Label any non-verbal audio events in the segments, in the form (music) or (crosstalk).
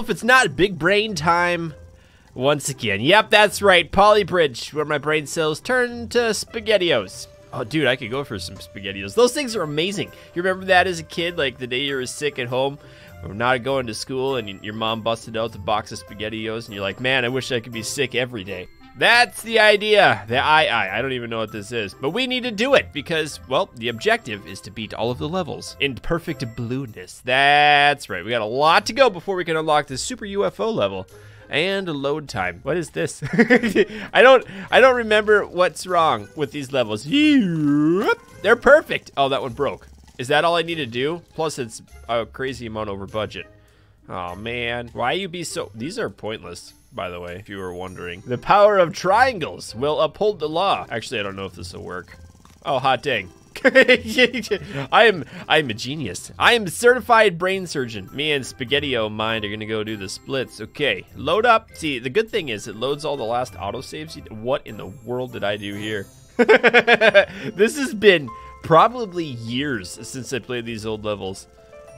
If it's not big brain time once again. Yep, that's right. Polybridge, where my brain cells turn to SpaghettiOs. Oh, dude, I could go for some SpaghettiOs. Those things are amazing. You remember that as a kid, like the day you were sick at home, or not going to school, and your mom busted out the box of SpaghettiOs, and you're like, man, I wish I could be sick every day. That's the idea. The I I I don't even know what this is, but we need to do it because well, the objective is to beat all of the levels in perfect blueness. That's right. We got a lot to go before we can unlock this super UFO level and load time. What is this? (laughs) I don't I don't remember what's wrong with these levels. They're perfect. Oh, that one broke. Is that all I need to do? Plus it's a crazy amount over budget. Oh man, why you be so These are pointless by the way, if you were wondering. The power of triangles will uphold the law. Actually, I don't know if this will work. Oh, hot dang. (laughs) I am I am a genius. I am a certified brain surgeon. Me and Spaghettio Mind are gonna go do the splits. Okay, load up. See, the good thing is it loads all the last autosaves. What in the world did I do here? (laughs) this has been probably years since I played these old levels.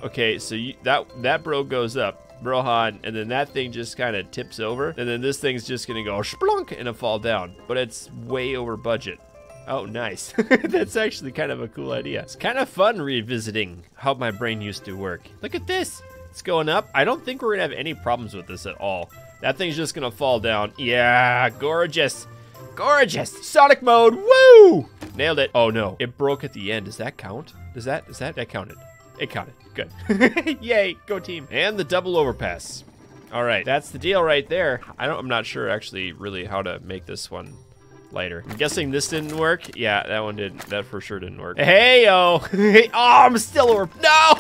Okay, so you, that that bro goes up. Brohan, and then that thing just kind of tips over, and then this thing's just gonna go splunk and it fall down. But it's way over budget. Oh, nice. (laughs) That's actually kind of a cool idea. It's kind of fun revisiting how my brain used to work. Look at this. It's going up. I don't think we're gonna have any problems with this at all. That thing's just gonna fall down. Yeah, gorgeous. Gorgeous. Sonic mode. Woo! Nailed it. Oh no, it broke at the end. Does that count? Does that, does that, that counted. It counted. Good. (laughs) (laughs) Yay, go team. And the double overpass. All right, that's the deal right there. I don't, I'm not sure actually really how to make this one lighter. I'm guessing this didn't work. Yeah, that one didn't. That for sure didn't work. Hey, yo. (laughs) oh, I'm still over. No!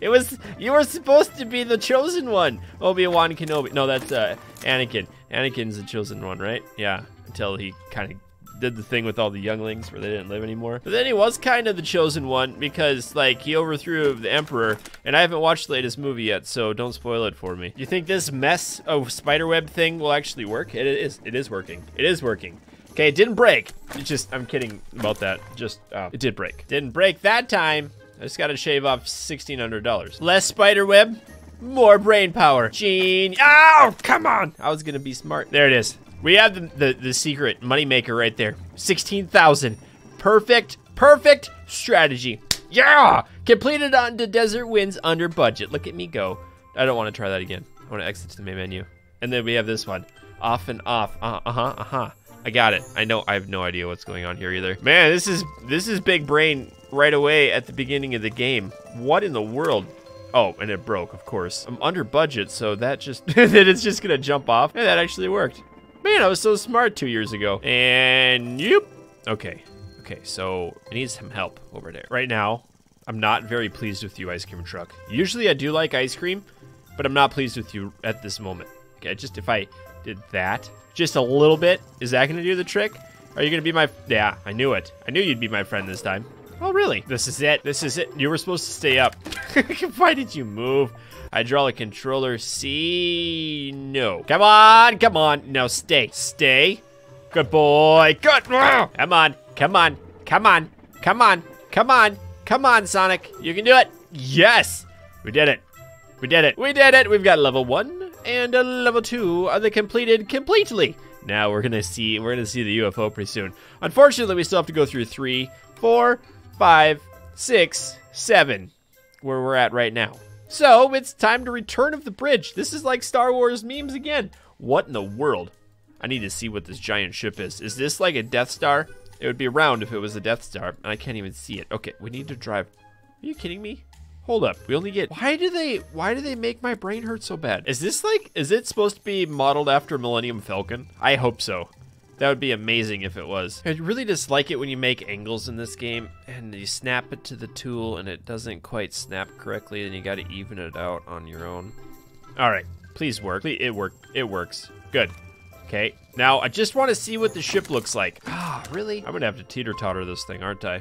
it was, you were supposed to be the chosen one. Obi-Wan Kenobi. No, that's uh, Anakin. Anakin's the chosen one, right? Yeah, until he kind of did the thing with all the younglings where they didn't live anymore. But then he was kind of the chosen one because, like, he overthrew the Emperor, and I haven't watched the latest movie yet, so don't spoil it for me. You think this mess of spiderweb thing will actually work? It is. It is working. It is working. Okay, it didn't break. It just, I'm kidding about that. Just, uh, it did break. Didn't break that time. I just gotta shave off $1,600. Less spiderweb, more brain power. Gene, oh, come on. I was gonna be smart. There it is. We have the, the, the secret moneymaker right there. 16,000. Perfect, perfect strategy. Yeah! Completed on the Desert Winds under budget. Look at me go. I don't want to try that again. I want to exit to the main menu. And then we have this one. Off and off. Uh, uh-huh, uh-huh. I got it. I know I have no idea what's going on here either. Man, this is this is big brain right away at the beginning of the game. What in the world? Oh, and it broke, of course. I'm under budget, so that just (laughs) that it's just gonna jump off. And that actually worked. Man, I was so smart two years ago. And yep. Okay. Okay, so I need some help over there. Right now, I'm not very pleased with you, ice cream truck. Usually I do like ice cream, but I'm not pleased with you at this moment. Okay, just if I did that just a little bit, is that gonna do the trick? Are you gonna be my, yeah, I knew it. I knew you'd be my friend this time. Oh, really? This is it. This is it. You were supposed to stay up. (laughs) Why did you move? Hydraulic controller, C, no. Come on, come on. Now stay, stay. Good boy, good. Come on, come on, come on, come on, come on, come on, Sonic. You can do it. Yes, we did it. We did it. We did it. We've got level one and a level two are the completed completely. Now we're gonna see we're gonna see the UFO pretty soon. Unfortunately, we still have to go through three, four, five, six, seven, where we're at right now. So it's time to Return of the Bridge. This is like Star Wars memes again. What in the world? I need to see what this giant ship is. Is this like a Death Star? It would be round if it was a Death Star, I can't even see it. Okay, we need to drive. Are you kidding me? Hold up. We only get. Why do they? Why do they make my brain hurt so bad? Is this like? Is it supposed to be modeled after Millennium Falcon? I hope so. That would be amazing if it was. I really dislike it when you make angles in this game and you snap it to the tool and it doesn't quite snap correctly and you got to even it out on your own. All right, please work. Please, it worked. It works. Good. Okay, now I just want to see what the ship looks like. Ah, really? I'm gonna have to teeter-totter this thing, aren't I?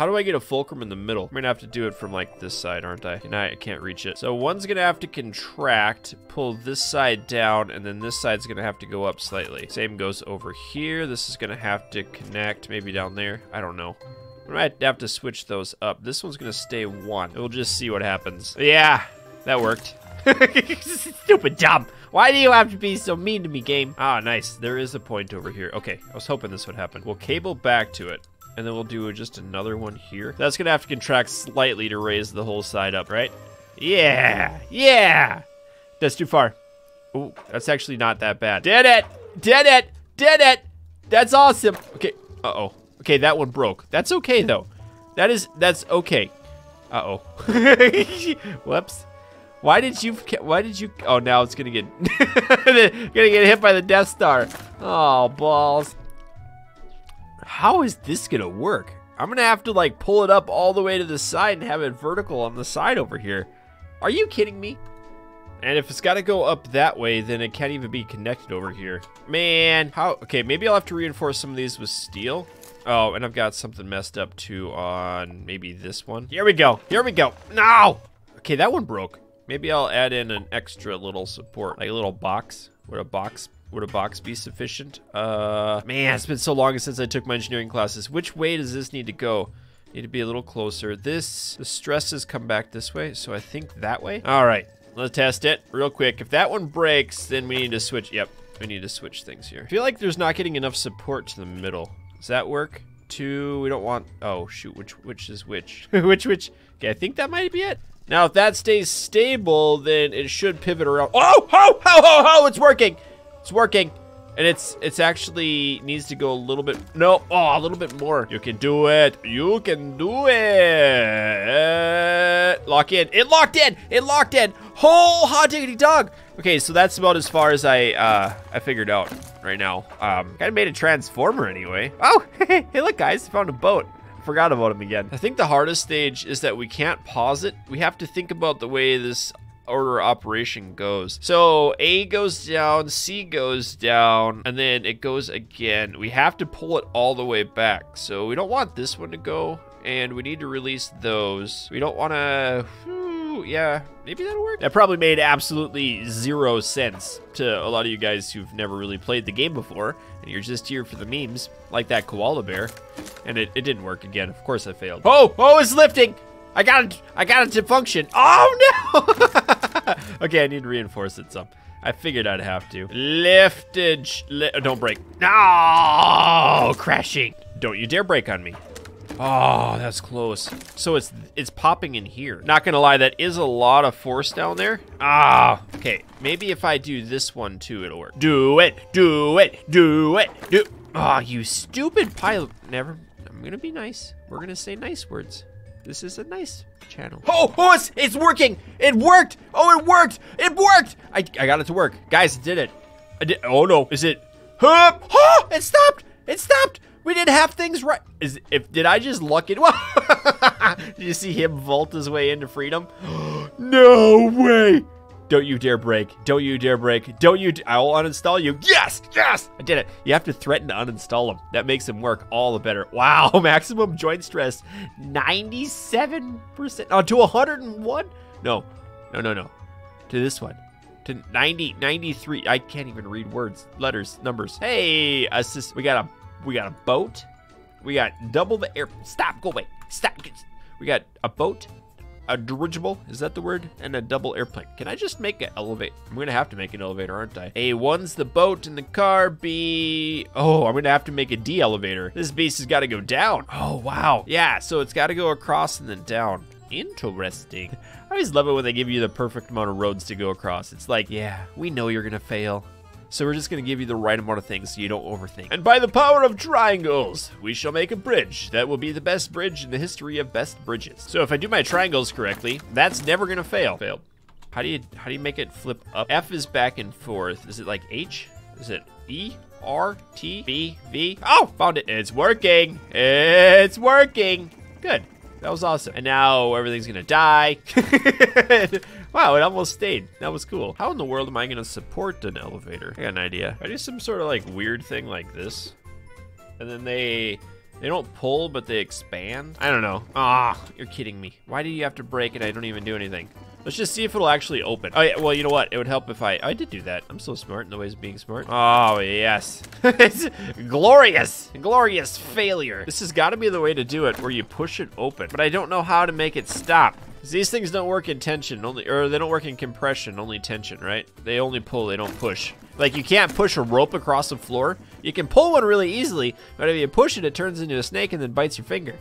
How do I get a fulcrum in the middle? I'm gonna have to do it from like this side, aren't I? And I can't reach it. So one's gonna have to contract, pull this side down, and then this side's gonna have to go up slightly. Same goes over here. This is gonna have to connect, maybe down there. I don't know. I might have to switch those up. This one's gonna stay one. We'll just see what happens. Yeah, that worked. (laughs) Stupid dumb. Why do you have to be so mean to me, game? Ah, nice. There is a point over here. Okay, I was hoping this would happen. We'll cable back to it. And then we'll do just another one here. That's gonna have to contract slightly to raise the whole side up, right? Yeah, yeah. That's too far. Oh, that's actually not that bad. Did it, did it, did it. That's awesome. Okay, uh-oh. Okay, that one broke. That's okay, though. That is, that's okay. Uh-oh. (laughs) Whoops. Why did you, why did you, oh, now it's gonna get, (laughs) gonna get hit by the Death Star. Oh, balls. How is this gonna work? I'm gonna have to like pull it up all the way to the side and have it vertical on the side over here. Are you kidding me? And if it's gotta go up that way, then it can't even be connected over here. Man, how, okay, maybe I'll have to reinforce some of these with steel. Oh, and I've got something messed up too on maybe this one. Here we go, here we go. No! Okay, that one broke. Maybe I'll add in an extra little support, like a little box. Would a box would a box be sufficient? Uh, man, it's been so long since I took my engineering classes. Which way does this need to go? Need to be a little closer. This, the stresses come back this way, so I think that way. All right, let's test it real quick. If that one breaks, then we need to switch. Yep, we need to switch things here. I feel like there's not getting enough support to the middle. Does that work? Two, we don't want, oh shoot, which which is which? (laughs) which, which? Okay, I think that might be it. Now, if that stays stable, then it should pivot around. Oh, ho, ho, ho, ho, it's working. It's working. And it's it's actually needs to go a little bit, no, oh, a little bit more. You can do it. You can do it. Lock in. It locked in. It locked in. Whole hot diggity dog. Okay, so that's about as far as I uh, I figured out right now. Um, kind of made a transformer anyway. Oh, (laughs) hey, look, guys, found a boat forgot about him again. I think the hardest stage is that we can't pause it. We have to think about the way this order operation goes. So A goes down, C goes down, and then it goes again. We have to pull it all the way back. So we don't want this one to go, and we need to release those. We don't want to... Yeah, maybe that'll work. That probably made absolutely zero sense to a lot of you guys who've never really played the game before, and you're just here for the memes, like that koala bear. And it, it didn't work again. Of course I failed. Oh, oh, it's lifting! I got it. I got it to function. Oh no! (laughs) okay, I need to reinforce it some. I figured I'd have to. Liftage. Li oh, don't break. No! Crashing. Don't you dare break on me. Oh, that's close. So it's it's popping in here. Not gonna lie, that is a lot of force down there. Ah, okay. Maybe if I do this one too, it'll work. Do it, do it, do it, do. Oh, you stupid pilot. Never. I'm gonna be nice. We're gonna say nice words. This is a nice channel. Oh, oh, it's, it's working. It worked. Oh, it worked. It worked. I, I got it to work. Guys, did it. I did. Oh, no. Is it? Huh? Oh, it stopped. It stopped. We did half things right. Is if did I just luck it? (laughs) did you see him vault his way into freedom? (gasps) no way. Don't you dare break. Don't you dare break. Don't you. I will uninstall you. Yes, yes, I did it. You have to threaten to uninstall him. That makes him work all the better. Wow, (laughs) maximum joint stress 97%. Oh, uh, to 101? No, no, no, no. To this one. To 90, 93. I can't even read words, letters, numbers. Hey, assist. We got a, we got a boat. We got double the air. Stop. Go away. Stop. We got a boat a dirigible, is that the word? And a double airplane. Can I just make an elevator? I'm gonna have to make an elevator, aren't I? A, one's the boat and the car. B, oh, I'm gonna have to make a D elevator. This beast has gotta go down. Oh, wow. Yeah, so it's gotta go across and then down. Interesting. (laughs) I always love it when they give you the perfect amount of roads to go across. It's like, yeah, we know you're gonna fail. So we're just going to give you the right amount of things so you don't overthink. And by the power of triangles, we shall make a bridge that will be the best bridge in the history of best bridges. So if I do my triangles correctly, that's never going to fail. Failed. How do you how do you make it flip up? F is back and forth. Is it like H? Is it E? R T B V? Oh, found it. It's working. It's working. Good. That was awesome. And now everything's gonna die. (laughs) wow, it almost stayed. That was cool. How in the world am I gonna support an elevator? I got an idea. I do some sort of like weird thing like this. And then they they don't pull, but they expand. I don't know. Ah, you're kidding me. Why do you have to break and I don't even do anything? Let's just see if it'll actually open. Oh, yeah, well, you know what? It would help if I... I did do that. I'm so smart in the ways of being smart. Oh, yes. (laughs) it's glorious. Glorious failure. This has got to be the way to do it, where you push it open. But I don't know how to make it stop. These things don't work in tension, only or they don't work in compression, only tension, right? They only pull, they don't push. Like you can't push a rope across the floor. You can pull one really easily, but if you push it, it turns into a snake and then bites your finger.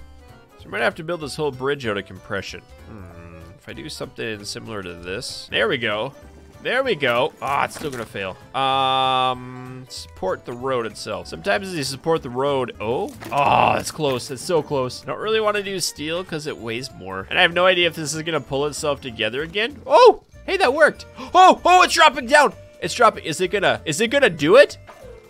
So we might have to build this whole bridge out of compression. Hmm, if I do something similar to this, there we go. There we go. Ah, oh, it's still gonna fail. Um, support the road itself. Sometimes you support the road. Oh, oh, that's close. It's so close. Don't really want to do steel because it weighs more. And I have no idea if this is gonna pull itself together again. Oh, hey, that worked. Oh, oh, it's dropping down. It's dropping. Is it gonna, is it gonna do it?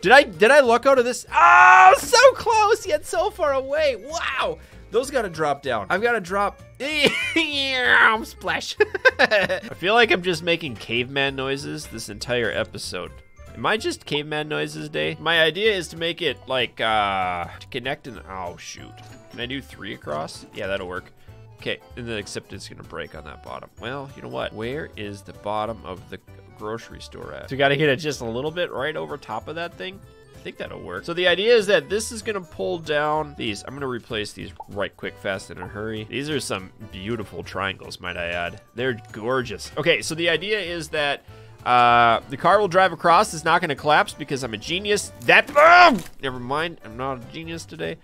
Did I, did I luck out of this? Oh, so close yet so far away. Wow. Those gotta drop down. I've gotta drop. (laughs) Splash. (laughs) I feel like I'm just making caveman noises this entire episode. Am I just caveman noises day? My idea is to make it like, uh, to connect and, oh shoot. Can I do three across? Yeah, that'll work. Okay, and then except it's gonna break on that bottom. Well, you know what? Where is the bottom of the grocery store at? So we gotta get it just a little bit right over top of that thing. I think that'll work. So the idea is that this is gonna pull down these. I'm gonna replace these right quick, fast, in a hurry. These are some beautiful triangles, might I add. They're gorgeous. Okay, so the idea is that uh, the car will drive across. It's not gonna collapse because I'm a genius. That, oh, never mind. I'm not a genius today.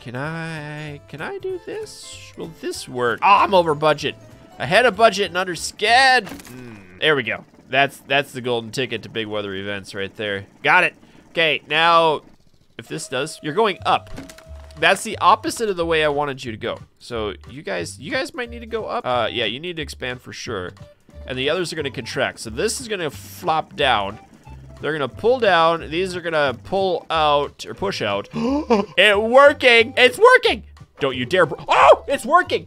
Can I, can I do this? Will this work? Oh, I'm over budget. Ahead of budget and under sched. Mm, there we go. That's that's the golden ticket to big weather events right there. Got it. Okay, now, if this does, you're going up. That's the opposite of the way I wanted you to go. So you guys, you guys might need to go up. Uh, yeah, you need to expand for sure. And the others are gonna contract. So this is gonna flop down. They're gonna pull down. These are gonna pull out or push out. (gasps) it working. It's working. Don't you dare. Oh, it's working.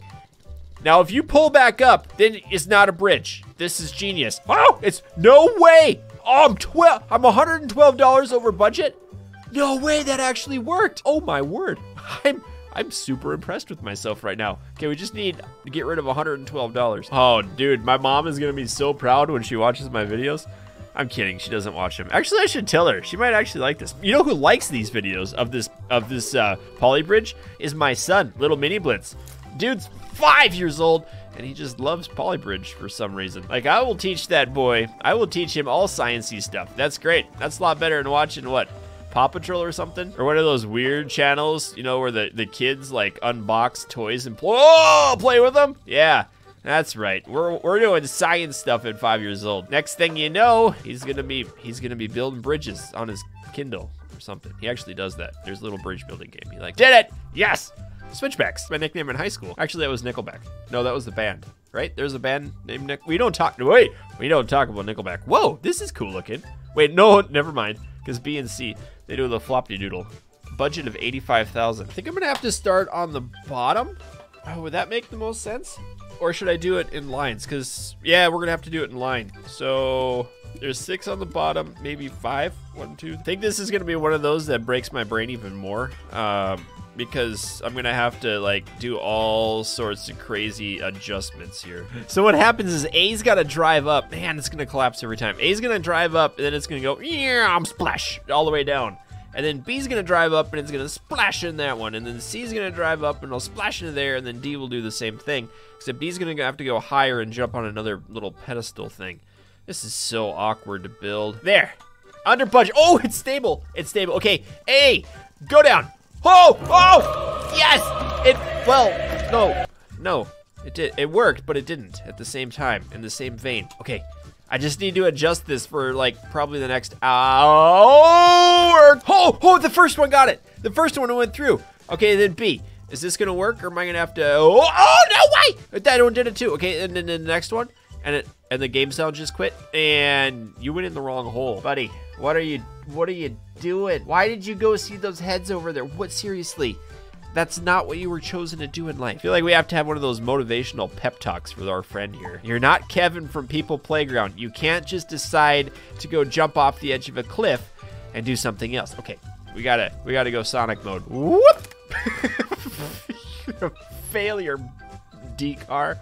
Now, if you pull back up, then it's not a bridge. This is genius. Oh, it's no way. Oh, I'm 12. I'm $112 over budget. No way that actually worked. Oh my word. (laughs) I'm I'm super impressed with myself right now. Okay, we just need to get rid of $112. Oh, dude, my mom is gonna be so proud when she watches my videos. I'm kidding, she doesn't watch them. Actually, I should tell her. She might actually like this. You know who likes these videos of this of this uh, poly bridge? Is my son, little mini blitz. Dude's five years old and he just loves Polybridge for some reason. Like, I will teach that boy, I will teach him all sciencey stuff. That's great. That's a lot better than watching what? Paw Patrol or something? Or one of those weird channels, you know, where the, the kids like unbox toys and play, oh, play with them? Yeah. That's right. We're, we're doing science stuff at five years old. Next thing you know, he's gonna be he's gonna be building bridges on his Kindle or something. He actually does that. There's a little bridge building game. He like did it. Yes. Switchbacks, my nickname in high school. Actually, that was Nickelback. No, that was the band, right? There's a band named Nick. We don't talk. Wait, we don't talk about Nickelback. Whoa, this is cool looking. Wait, no, never mind. Because B and C, they do the floppy doodle. Budget of 85,000. I think I'm gonna have to start on the bottom. Oh, would that make the most sense? Or should I do it in lines? Because, yeah, we're gonna have to do it in line. So, there's six on the bottom, maybe five. One, two. I think this is gonna be one of those that breaks my brain even more. Um, because I'm gonna have to like do all sorts of crazy adjustments here. So what happens is A's gotta drive up. Man, it's gonna collapse every time. A's gonna drive up and then it's gonna go yeah, I'm splash all the way down. And then B's gonna drive up and it's gonna splash in that one. And then C's gonna drive up and it'll splash into there. And then D will do the same thing. Except D's gonna have to go higher and jump on another little pedestal thing. This is so awkward to build. There. Under budget. Oh, it's stable. It's stable. Okay, A, go down. Oh! Oh! Yes! It, well, no. No. It did. It worked, but it didn't at the same time, in the same vein. Okay. I just need to adjust this for, like, probably the next hour. Oh! Oh, the first one got it. The first one went through. Okay, then B. Is this gonna work, or am I gonna have to, oh, oh no way! That one did it too. Okay, and then the next one, and it, and the game sound just quit, and you went in the wrong hole. Buddy, what are you, what are you doing? Why did you go see those heads over there? What, seriously? That's not what you were chosen to do in life. I feel like we have to have one of those motivational pep talks with our friend here. You're not Kevin from People Playground. You can't just decide to go jump off the edge of a cliff and do something else. Okay, we gotta we gotta go Sonic mode. Whoop! (laughs) failure, D car.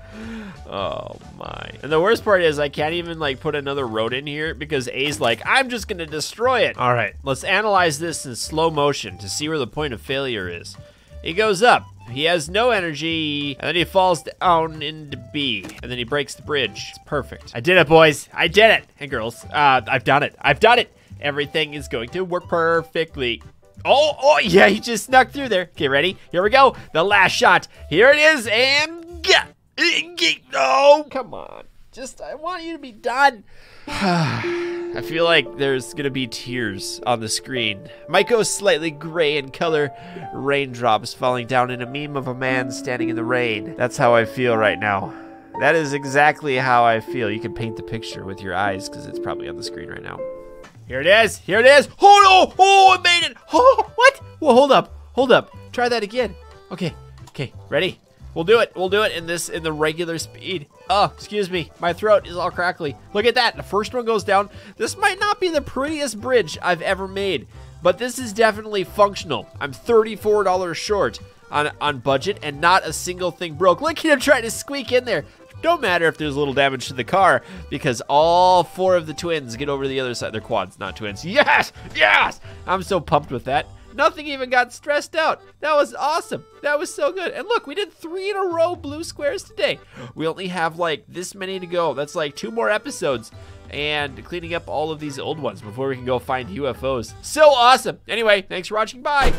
Oh my. And the worst part is I can't even like put another road in here because A's like, I'm just gonna destroy it. All right, let's analyze this in slow motion to see where the point of failure is. He goes up. He has no energy, and then he falls down into B, and then he breaks the bridge. It's perfect. I did it, boys. I did it. And girls, uh, I've done it. I've done it. Everything is going to work perfectly. Oh, oh, yeah, he just snuck through there. Okay, ready? Here we go. The last shot. Here it is, and get, oh, come on. Just, I want you to be done. (sighs) I feel like there's gonna be tears on the screen. Go slightly gray in color, raindrops falling down in a meme of a man standing in the rain. That's how I feel right now. That is exactly how I feel. You can paint the picture with your eyes because it's probably on the screen right now. Here it is. Here it is. Oh no! Oh, I made it. Oh, (laughs) what? Well, hold up. Hold up. Try that again. Okay. Okay. Ready? We'll do it. We'll do it in this in the regular speed. Oh, excuse me. My throat is all crackly. Look at that. The first one goes down. This might not be the prettiest bridge I've ever made, but this is definitely functional. I'm $34 short on on budget and not a single thing broke. Look at him trying to squeak in there. Don't matter if there's a little damage to the car because all four of the twins get over the other side. They're quads, not twins. Yes! Yes! I'm so pumped with that. Nothing even got stressed out. That was awesome. That was so good. And look, we did three in a row blue squares today. We only have like this many to go. That's like two more episodes and cleaning up all of these old ones before we can go find UFOs. So awesome. Anyway, thanks for watching. Bye.